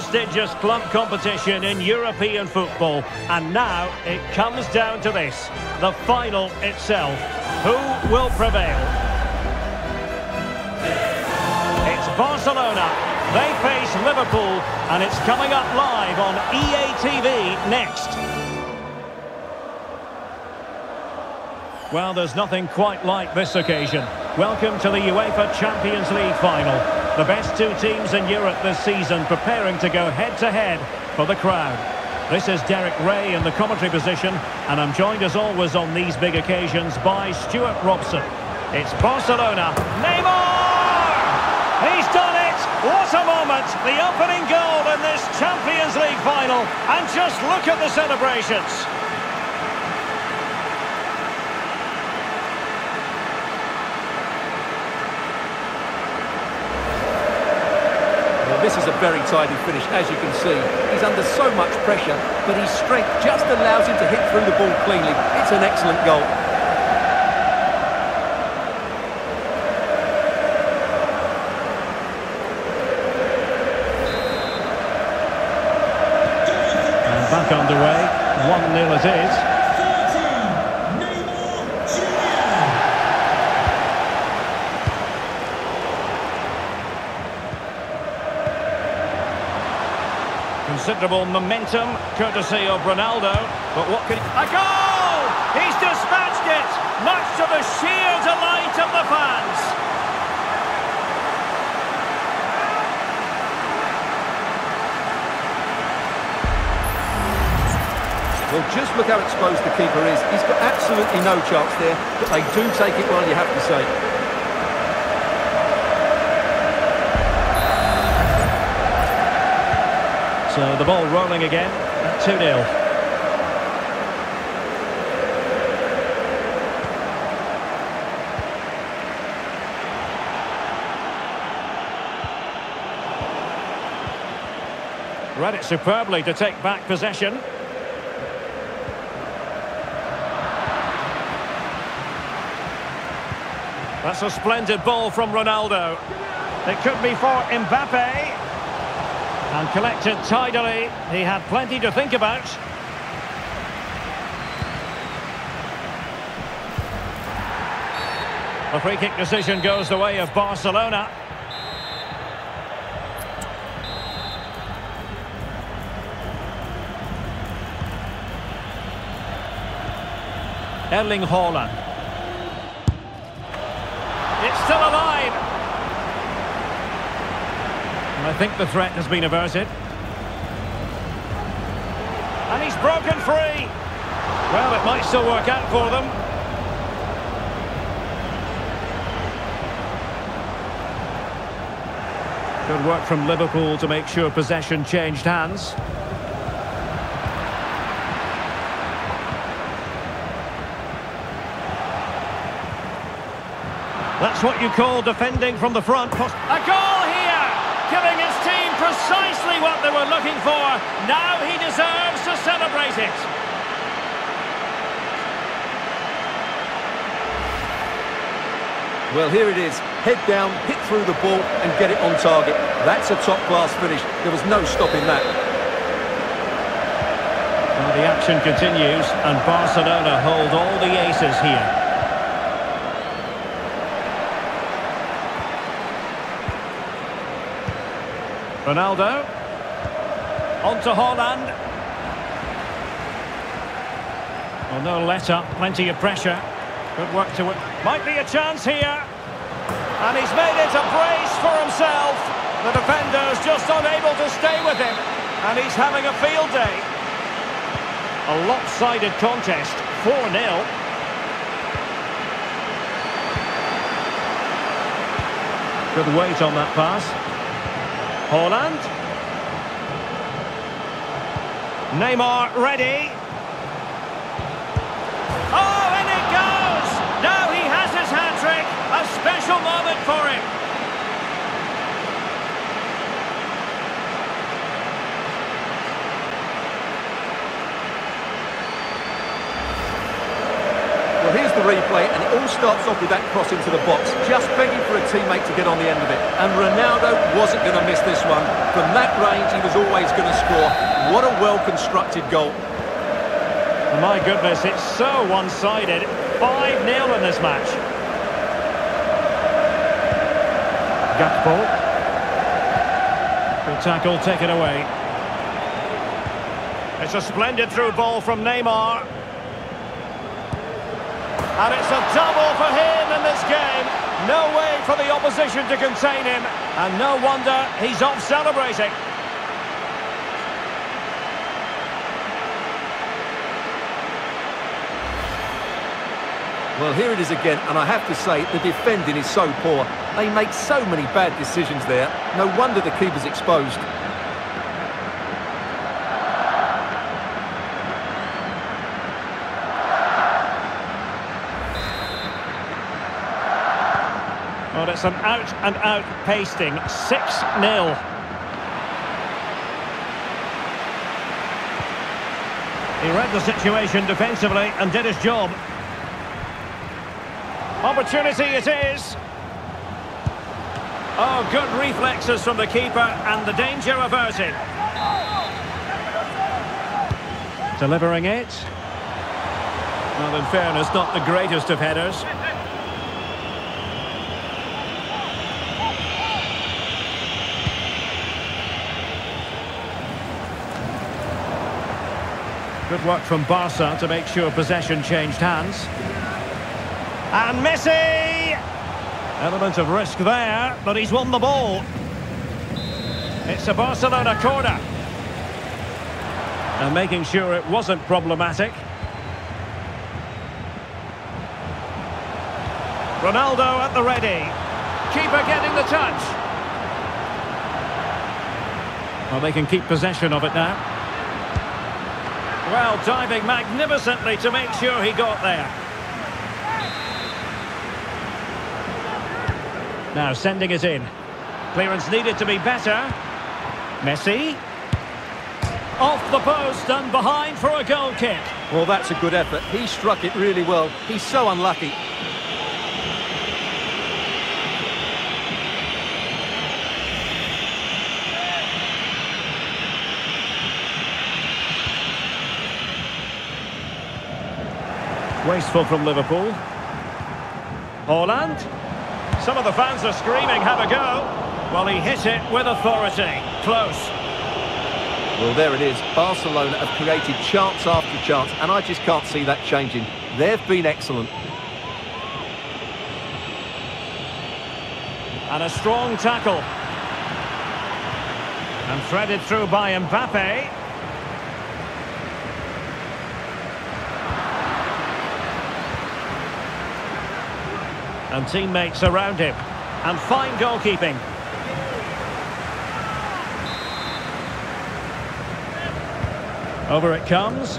prestigious club competition in European football. And now it comes down to this, the final itself. Who will prevail? It's Barcelona. They face Liverpool, and it's coming up live on EA TV next. Well, there's nothing quite like this occasion. Welcome to the UEFA Champions League final. The best two teams in Europe this season preparing to go head-to-head -head for the crowd. This is Derek Ray in the commentary position, and I'm joined as always on these big occasions by Stuart Robson. It's Barcelona. Neymar! He's done it! What a moment! The opening goal in this Champions League final, and just look at the celebrations. This is a very tidy finish, as you can see. He's under so much pressure, but his strength just allows him to hit through the ball cleanly. It's an excellent goal. And back underway, 1-0 it is. Considerable momentum, courtesy of Ronaldo. But what can... A goal! He's dispatched it! Much to the sheer delight of the fans. Well, just look how exposed the keeper is. He's got absolutely no chance there, but they do take it well, you have to say. So the ball rolling again 2-0. Read it superbly to take back possession. That's a splendid ball from Ronaldo. It could be for Mbappe. And collected tidily. He had plenty to think about. The free kick decision goes the way of Barcelona. Erling Haaland. It's still alive. And I think the threat has been averted. And he's broken free. Well, it might still work out for them. Good work from Liverpool to make sure possession changed hands. That's what you call defending from the front. A goal! Giving his team precisely what they were looking for. Now he deserves to celebrate it. Well, here it is. Head down, hit through the ball and get it on target. That's a top-class finish. There was no stopping that. Well, the action continues and Barcelona hold all the aces here. Ronaldo. On to Haaland. Well, no let up, plenty of pressure. Good work to it. Might be a chance here. And he's made it a brace for himself. The defender's just unable to stay with him. And he's having a field day. A lopsided contest, 4-0. Good weight on that pass. Haaland. Neymar ready. Oh, and it goes! Now he has his hat-trick. A special moment for him. The the replay, and it all starts off with that cross into the box, just begging for a teammate to get on the end of it. And Ronaldo wasn't going to miss this one. From that range, he was always going to score. What a well-constructed goal. My goodness, it's so one-sided. 5-0 in this match. Gakpo. Good tackle taken away. It's a splendid through ball from Neymar. And it's a double for him in this game. No way for the opposition to contain him. And no wonder he's off celebrating. Well, here it is again, and I have to say, the defending is so poor. They make so many bad decisions there. No wonder the keeper's exposed. Well, it's an out-and-out -out pasting. 6-0. He read the situation defensively and did his job. Opportunity it is. Oh, good reflexes from the keeper and the danger averted. Delivering it. Well, in fairness, not the greatest of headers. Good work from Barca to make sure possession changed hands. And Messi! Element of risk there, but he's won the ball. It's a Barcelona corner. And making sure it wasn't problematic. Ronaldo at the ready. Keeper getting the touch. Well, they can keep possession of it now. Well, diving magnificently to make sure he got there. Now sending it in. Clearance needed to be better. Messi. Off the post and behind for a goal kick. Well, that's a good effort. He struck it really well. He's so unlucky. Wasteful from Liverpool. Haaland. Some of the fans are screaming, have a go. Well, he hit it with authority. Close. Well, there it is. Barcelona have created chance after chance, and I just can't see that changing. They've been excellent. And a strong tackle. And threaded through by Mbappe. And teammates around him. And fine goalkeeping. Over it comes.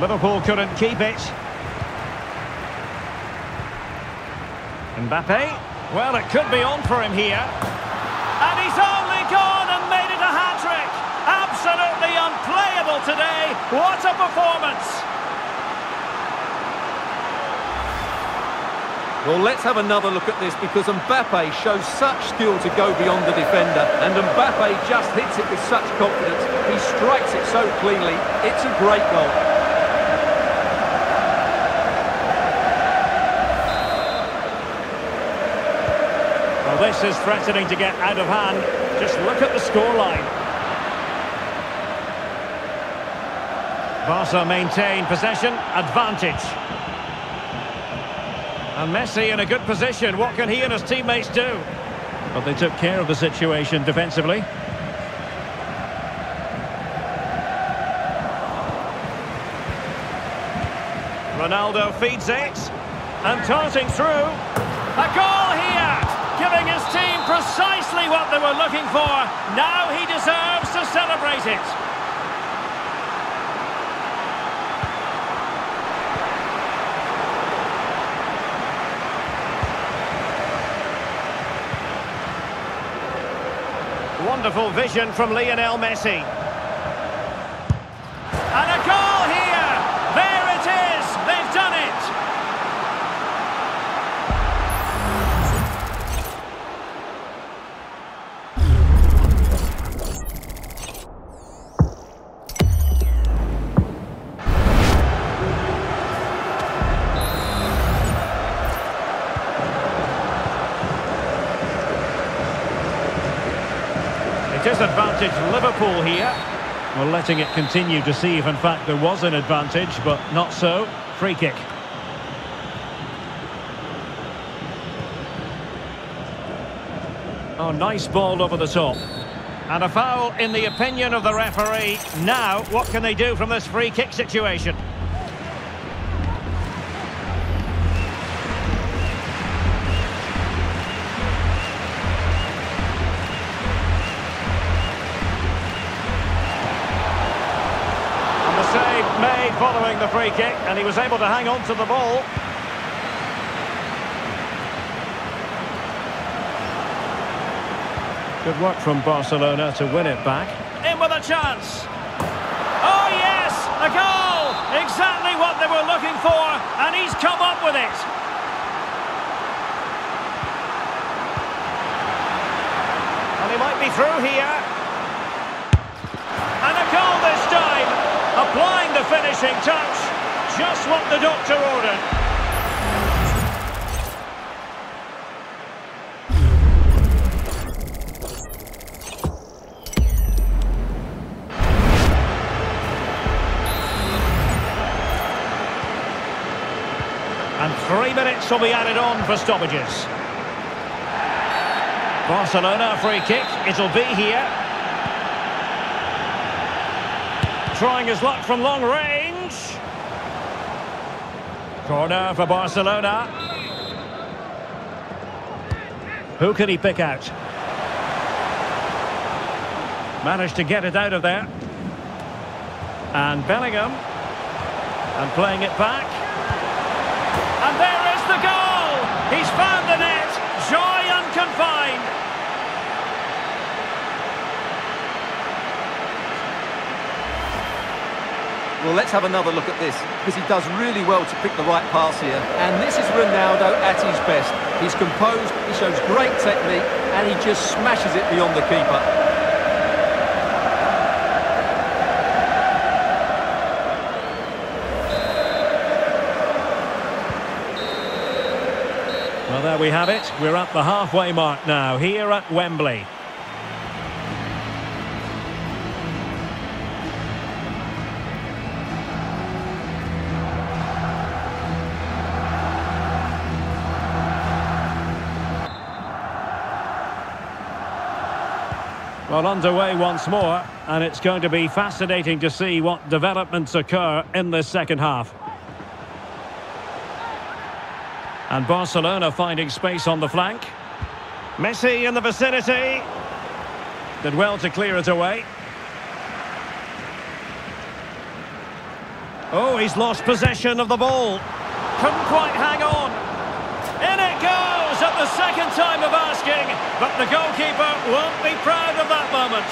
Liverpool couldn't keep it. Mbappe. Well, it could be on for him here. And he's only gone and made it a hat-trick. Absolutely unplayable today. What a performance. Well, let's have another look at this because Mbappe shows such skill to go beyond the defender and Mbappe just hits it with such confidence. He strikes it so cleanly. It's a great goal. This is threatening to get out of hand. Just look at the scoreline. Barca maintain possession, advantage. And Messi in a good position. What can he and his teammates do? But they took care of the situation defensively. Ronaldo feeds it. And darting through. A goal Precisely what they were looking for. Now he deserves to celebrate it. Wonderful vision from Lionel Messi. And a goal! Advantage Liverpool here. Well, letting it continue to see if in fact there was an advantage, but not so. Free kick. Oh, nice ball over the top. And a foul in the opinion of the referee. Now, what can they do from this free kick situation? Save made following the free kick, and he was able to hang on to the ball. Good work from Barcelona to win it back. In with a chance. Oh, yes! A goal! Exactly what they were looking for, and he's come up with it. And he might be through here. The finishing touch. Just what the doctor ordered. And three minutes will be added on for stoppages. Barcelona free kick. It'll be here. Trying his luck from long range. Corner for Barcelona. Who can he pick out? Managed to get it out of there. And Bellingham. And playing it back. And there is the goal! He's found the net. Joy unconfined. Well, let's have another look at this, because he does really well to pick the right pass here. And this is Ronaldo at his best. He's composed, he shows great technique, and he just smashes it beyond the keeper. Well, there we have it. We're at the halfway mark now, here at Wembley. Well, underway once more, and it's going to be fascinating to see what developments occur in this second half. And Barcelona finding space on the flank. Messi in the vicinity. Did well to clear it away. Oh, he's lost possession of the ball. Couldn't quite hang on. In it goes at the second time of asking, but the goalkeeper won't be proud of that moment.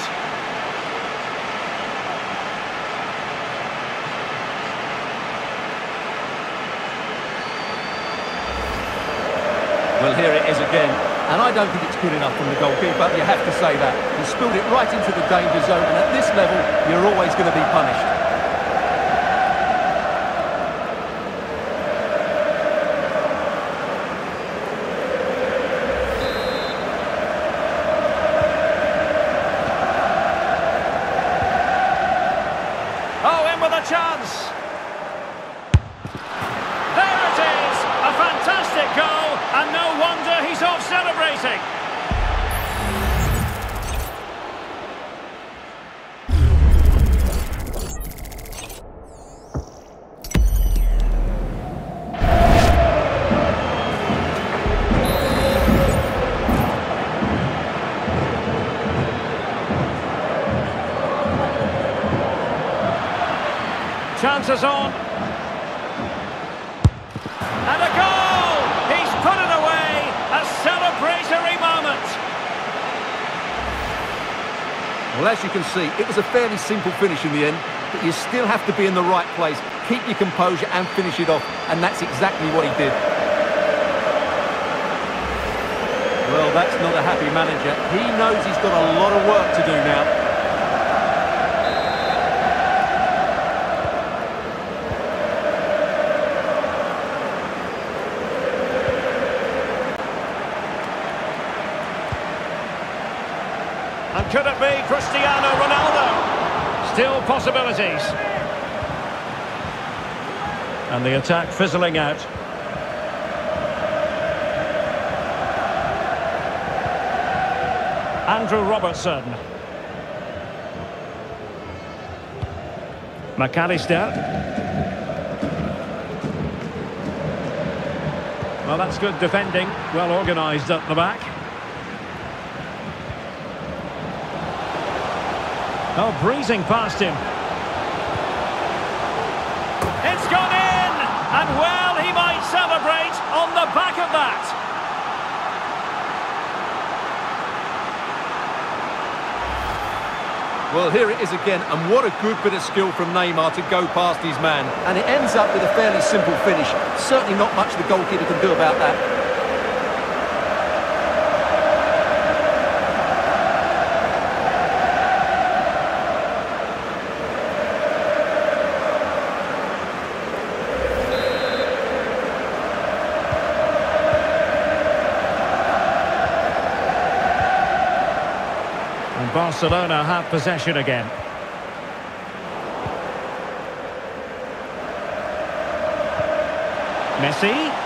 Well, here it is again. And I don't think it's good enough from the goalkeeper, you have to say that. He spilled it right into the danger zone, and at this level, you're always going to be punished. On. And a goal! He's put it away! A celebratory moment! Well, as you can see, it was a fairly simple finish in the end, but you still have to be in the right place, keep your composure and finish it off, and that's exactly what he did. Well, that's not a happy manager. He knows he's got a lot of work to do now. And could it be Cristiano Ronaldo? Still possibilities. And the attack fizzling out. Andrew Robertson. Mac Allister. Well, that's good defending. Well organised at the back. Oh, breezing past him. It's gone in! And well, he might celebrate on the back of that. Well, here it is again, and what a good bit of skill from Neymar to go past his man. And it ends up with a fairly simple finish. Certainly not much the goalkeeper can do about that. Barcelona have possession again. Messi.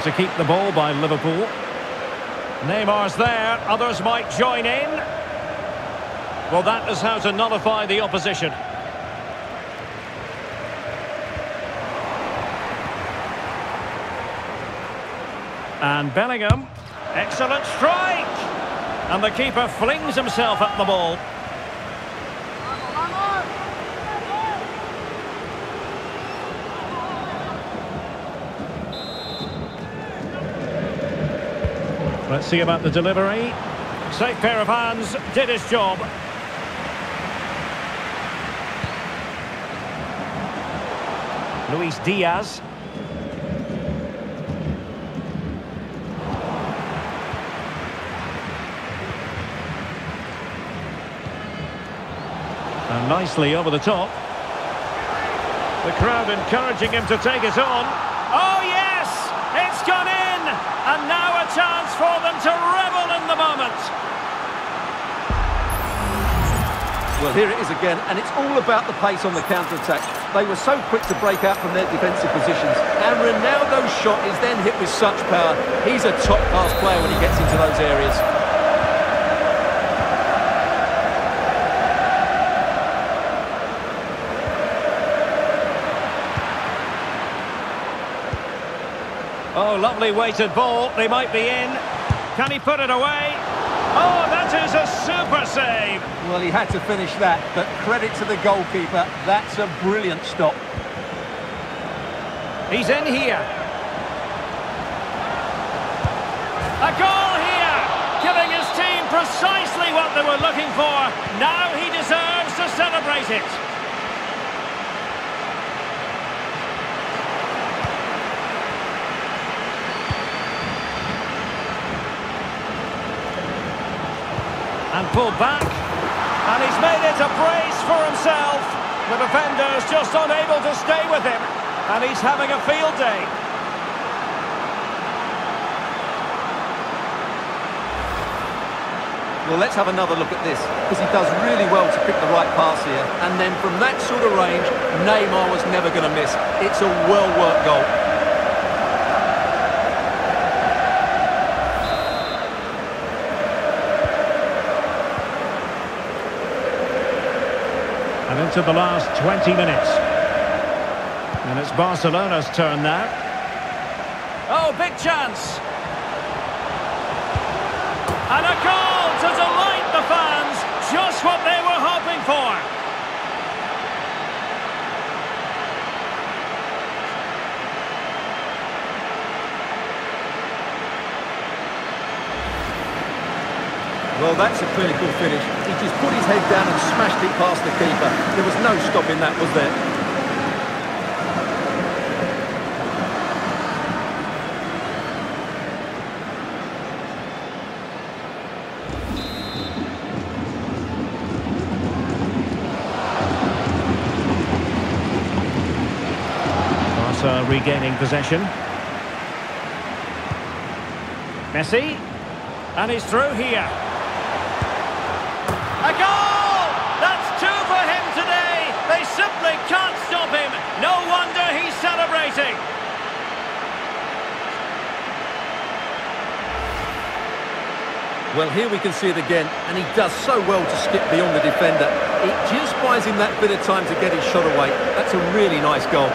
To keep the ball by Liverpool. Neymar's there, others might join in. Well, that is how to nullify the opposition. And Bellingham, excellent strike! And the keeper flings himself at the ball. Let's see about the delivery. Safe pair of hands, did his job. Luis Diaz. And nicely over the top. The crowd encouraging him to take it on. Oh, yes! It's gone in! And now a chance for them to revel in the moment. Well, here it is again, and it's all about the pace on the counter-attack. They were so quick to break out from their defensive positions, and Ronaldo's shot is then hit with such power. He's a top-class player when he gets into those areas. Oh, lovely weighted ball. They might be in. Can he put it away? Oh, that is a super save. Well, he had to finish that, but credit to the goalkeeper. That's a brilliant stop. He's in here. A goal here, giving his team precisely what they were looking for. Now he deserves to celebrate it. And pulled back. And he's made it a brace for himself. The defender's just unable to stay with him. And he's having a field day. Well, let's have another look at this, because he does really well to pick the right pass here. And then from that sort of range, Neymar was never going to miss. It's a well-worked goal. Into the last 20 minutes. And it's Barcelona's turn now. Oh, big chance. And a goal to delight the fans. Just what they were hoping for. Well, that's a clinical finish. He just put his head down and smashed it past the keeper. There was no stopping that, was there? Barca regaining possession. Messi. And he's through here. A goal! That's two for him today. They simply can't stop him. No wonder he's celebrating. Well, here we can see it again, and he does so well to skip beyond the defender. It just buys him that bit of time to get his shot away. That's a really nice goal.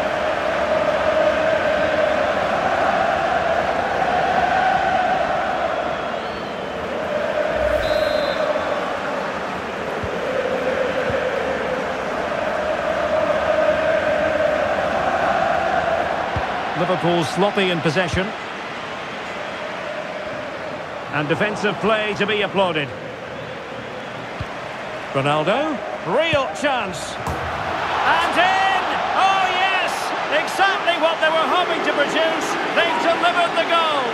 Liverpool sloppy in possession. And defensive play to be applauded. Ronaldo, real chance. And in! Oh, yes! Exactly what they were hoping to produce. They've delivered the goal.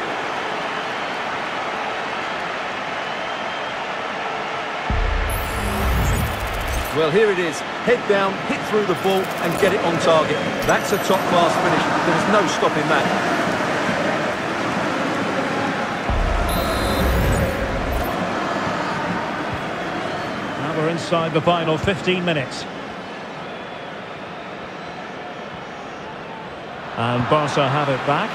Well, here it is. Head down, hit through the ball and get it on target. That's a top-class finish. There's no stopping that. Inside the final 15 minutes. And Barca have it back.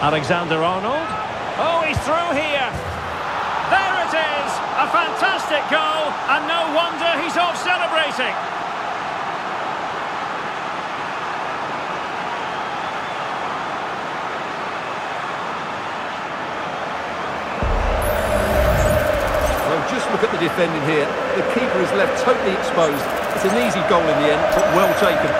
Alexander Arnold. Oh, he's through here. There it is. A fantastic goal. And no wonder he's off celebrating. Defending here. The keeper is left totally exposed. It's an easy goal in the end, but well taken.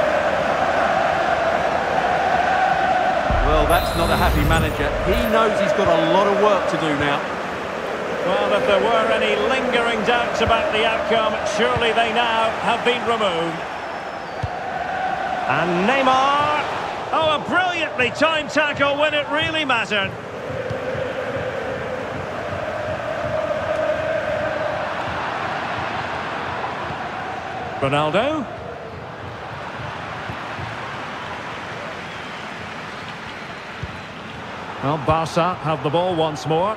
Well, that's not a happy manager. He knows he's got a lot of work to do now. Well, if there were any lingering doubts about the outcome, surely they now have been removed. And Neymar. Oh, a brilliantly timed tackle when it really mattered. Ronaldo. Well, Barca have the ball once more.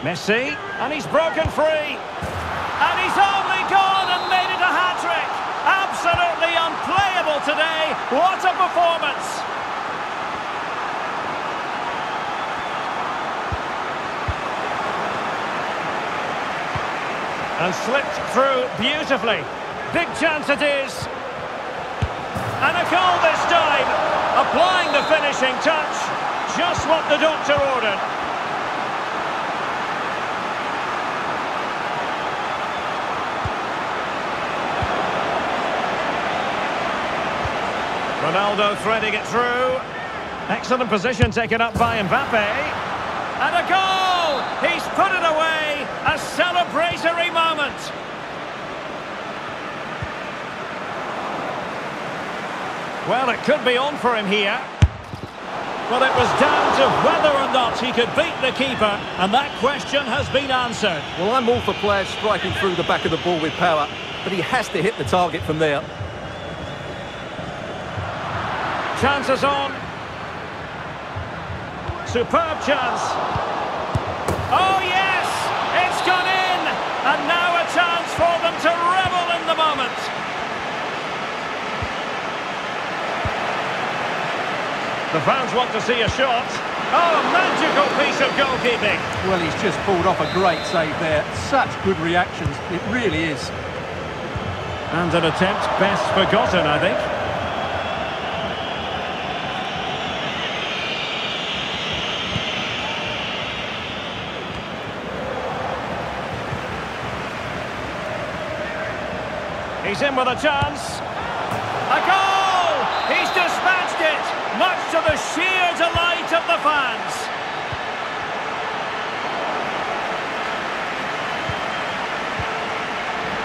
Messi, and he's broken free. And he's only gone and made it a hat-trick. Absolutely unplayable today. What a performance. And slipped through beautifully. Big chance it is. And a goal this time. Applying the finishing touch. Just what the doctor ordered. Ronaldo threading it through. Excellent position taken up by Mbappe. And a goal! He's put it away. A celebratory moment. Well, it could be on for him here. Well, it was down to whether or not he could beat the keeper, and that question has been answered. Well, I'm all for players striking through the back of the ball with power, but he has to hit the target from there. Chances on. Superb chance. Oh, yes! It's gone in! And now a chance for them to revel in the moment. The fans want to see a shot. Oh, a magical piece of goalkeeping. Well, he's just pulled off a great save there. Such good reactions, it really is. And an attempt best forgotten, I think. He's in with a chance. A goal! He's dispatched it, much to the sheer delight of the fans.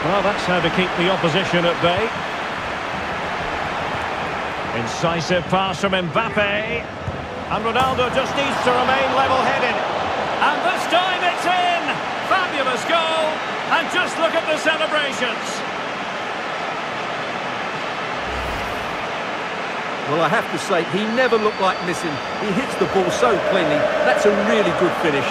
Well, that's how to keep the opposition at bay. Incisive pass from Mbappe. And Ronaldo just needs to remain level-headed. And this time it's in! Fabulous goal! And just look at the celebrations. Well, I have to say, he never looked like missing. He hits the ball so cleanly. That's a really good finish.